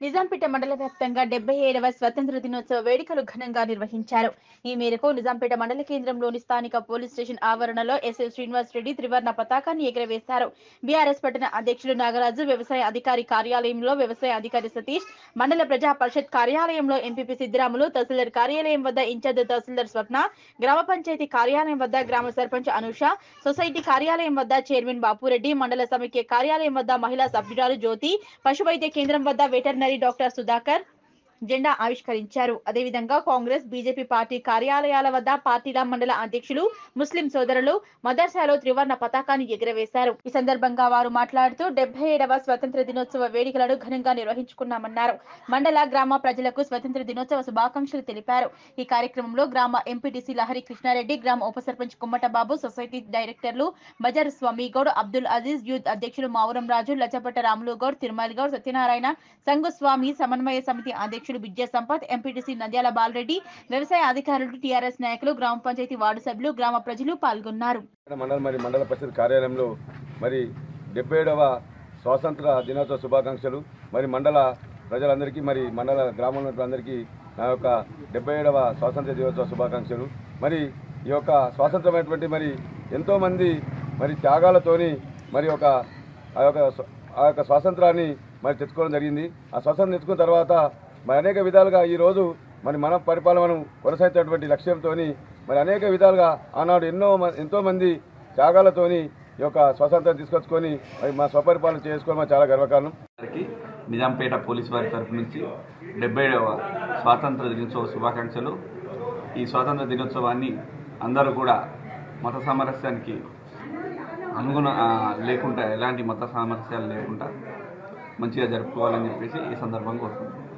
నిజాంపేట మండల వ్యాప్తంగా డెబ్బై ఏడవ స్వతంత్ర దినోత్సవ వేడుకలు ఘనంగా నిర్వహించారు. ఈ మేరకు నిజాంపేట మండల కేంద్రంలోని స్థానిక పోలీస్ స్టేషన్ ఆవరణలో ఎస్ఎల్ శ్రీనివాస్ రెడ్డి త్రివర్ణ పతాకాన్ని ఎగురవేశారు. బీఆర్ఎస్ పట్టణ అధ్యక్షుడు నాగరాజు వ్యవసాయ అధికారి కార్యాలయంలో వ్యవసాయ అధికారి సతీష్ మండల ప్రజా పరిషత్ కార్యాలయంలో ఎంపీపీ సిద్ధిరాములు తహసీల్దార్ కార్యాలయం వద్ద ఇన్ఛార్జ్ తహసీల్దార్ స్వప్న గ్రామ పంచాయతీ కార్యాలయం వద్ద గ్రామ సర్పంచ్ అనూష సొసైటీ కార్యాలయం వద్ద చైర్మన్ బాపురెడ్డి మండల సమైక్య కార్యాలయం వద్ద మహిళా సభ్యురాలు జ్యోతి పశు వైద్య కేంద్రం వద్ద వెటర్నరీ డాక్టర్ సుధాకర్ జెండా ఆవిష్కరించారు. అదేవిధంగా కాంగ్రెస్ బీజేపీ పార్టీ కార్యాలయాల వద్ద పార్టీల మండల అధ్యక్షులు ముస్లిం సోదరులు మదర్సాలో త్రివర్ణ పతాకాన్ని ఎగురవేశారు. ఈ సందర్భంగా వారు మాట్లాడుతూ డెబ్బై ఏడవ స్వతంత్ర దినోత్సవ వేడుకలను ఘనంగా నిర్వహించుకున్నామన్నారు. మండల గ్రామ ప్రజలకు స్వతంత్ర దినోత్సవ శుభాకాంక్షలు తెలిపారు. ఈ కార్యక్రమంలో గ్రామ ఎంపీటీసీ లహరి కృష్ణారెడ్డి గ్రామ ఉప సర్పంచ్ కుమ్మటబాబు సొసైటీ డైరెక్టర్లు బజార్ స్వామి గౌడ్ అబ్దుల్ అజీజ్ యూత్ అధ్యక్షులు మావురం రాజు లచ్చపట్ట రాములు గౌడ్ తిరుమల గౌడ్ సత్యనారాయణ సంఘస్వామి సమన్వయ సమితి అధ్యక్షులు విద్యా సంపత్ ఎంపీటీసీ నంద్యాల బాలరెడ్డి వ్యవసాయ అధికారులు టీఆర్ఎస్ నాయకులు గ్రామ పంచాయతీ వార్డు సభ్యులు గ్రామ ప్రజలు పాల్గొన్నారు. మండల మరి మండల పరిషత్ కార్యాలయంలో మరి డెబ్బై ఏడవ స్వాతంత్ర దినోత్సవ శుభాకాంక్షలు. మరి మండల ప్రజలందరికీ మరి మండల గ్రామంలో అందరికీ నా యొక్క డెబ్బై ఏడవ స్వాతంత్ర దినోత్సవ శుభాకాంక్షలు. మరి ఈ యొక్క స్వాతంత్రమైనటువంటి మరి ఎంతోమంది మరి త్యాగాలతోని మరి ఒక ఆ యొక్క ఆ యొక్క స్వాతంత్రాన్ని మరి తెచ్చుకోవడం జరిగింది. ఆ స్వాతంత్రం తెచ్చుకున్న తర్వాత మరి అనేక విధాలుగా ఈరోజు మరి మన పరిపాలనను కొనసాగించేటువంటి లక్ష్యంతో మరి అనేక విధాలుగా ఆనాడు ఎన్నో మ- ఎంతో త్యాగాలతోని ఈ యొక్క స్వాతంత్రం తీసుకొచ్చుకొని మరి మా స్వపరిపాలన చేసుకోవడం చాలా గర్వకారణం. వారికి నిజాంపేట పోలీస్ వారి తరఫు నుంచి డెబ్బై ఏడవ స్వాతంత్ర దినోత్సవ శుభాకాంక్షలు. ఈ స్వాతంత్ర దినోత్సవాన్ని అందరూ కూడా మత సామరస్యానికి అనుగుణ లేకుండా ఎలాంటి మత సామరస్యాలు లేకుండా మంచిగా జరుపుకోవాలని చెప్పేసి ఈ సందర్భంగా కోరుకుంటున్నాను